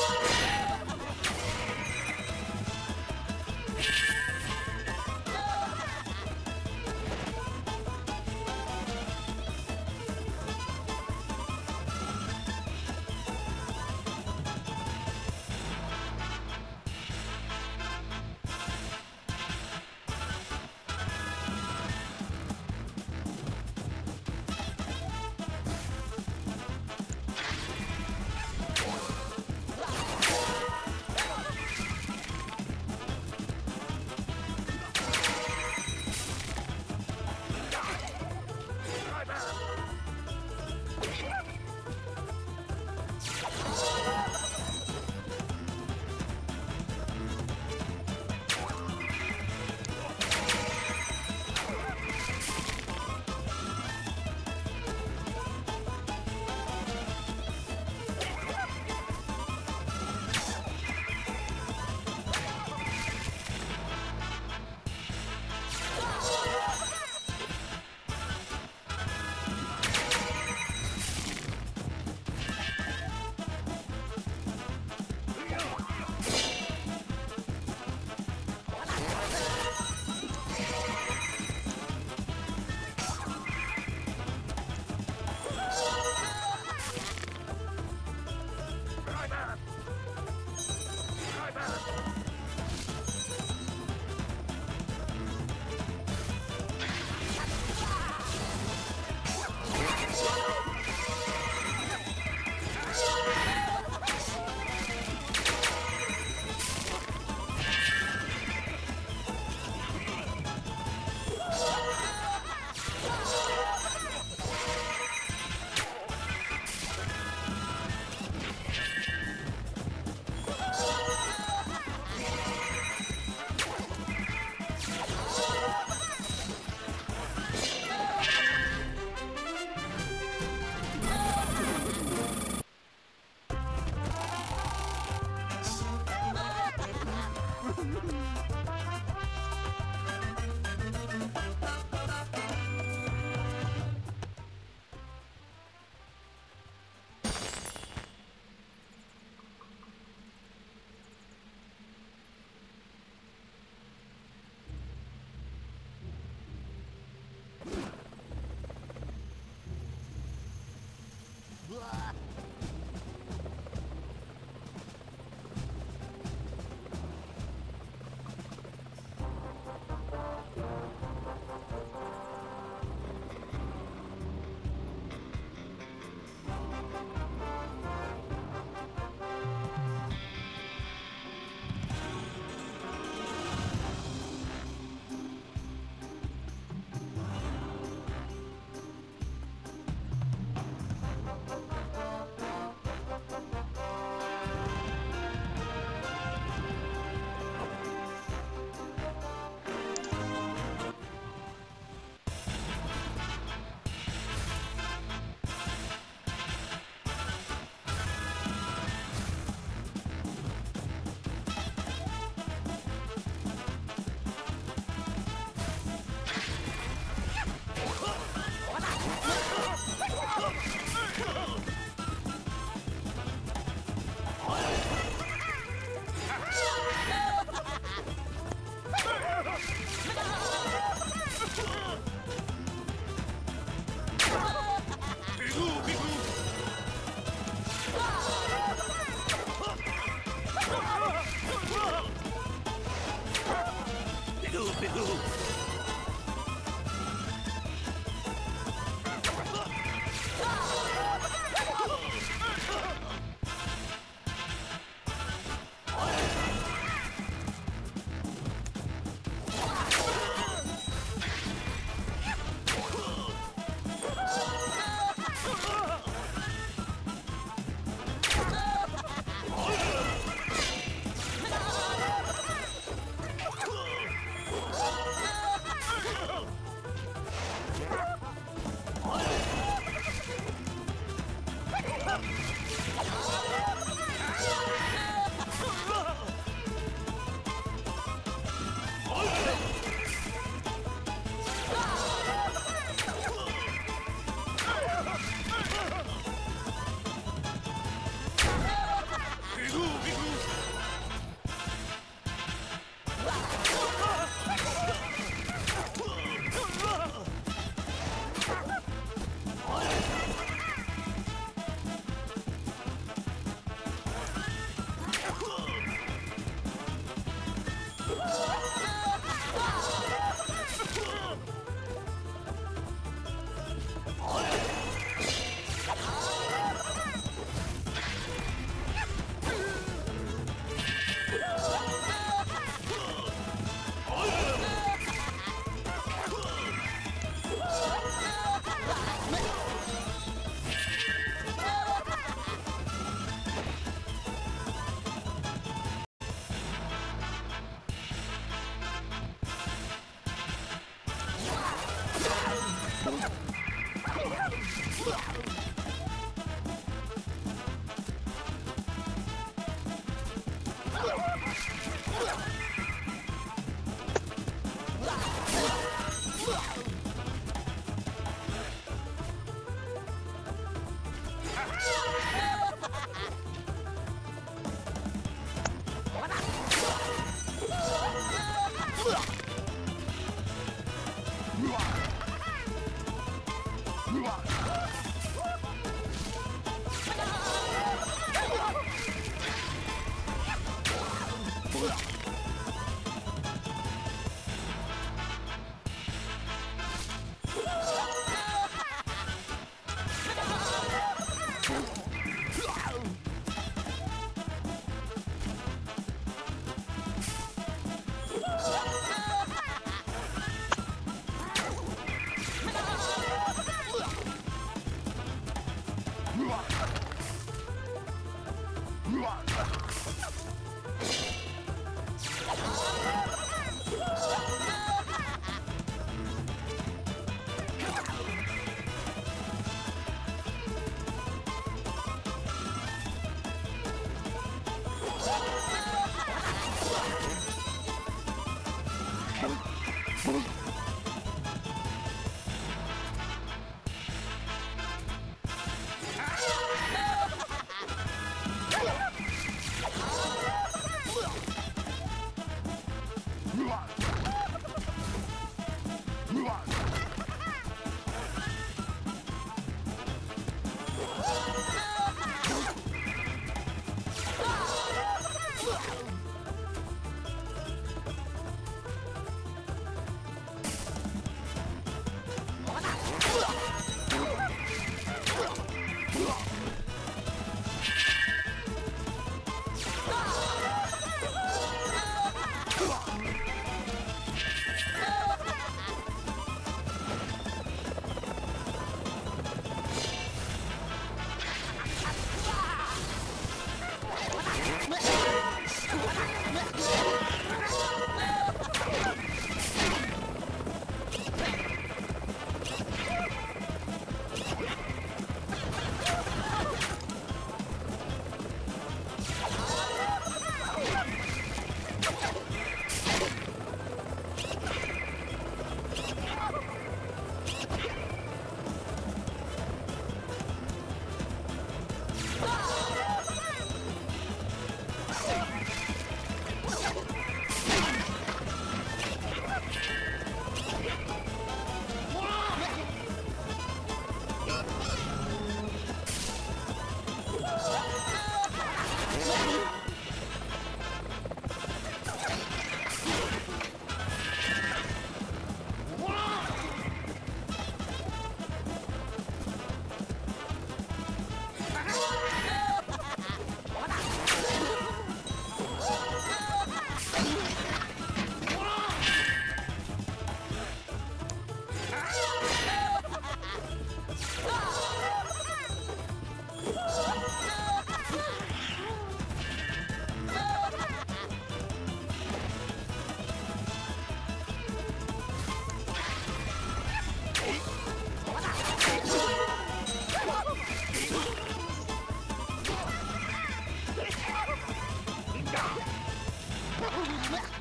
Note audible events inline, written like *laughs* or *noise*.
Yeah. Mm-hmm. *laughs* Ugh! Blech.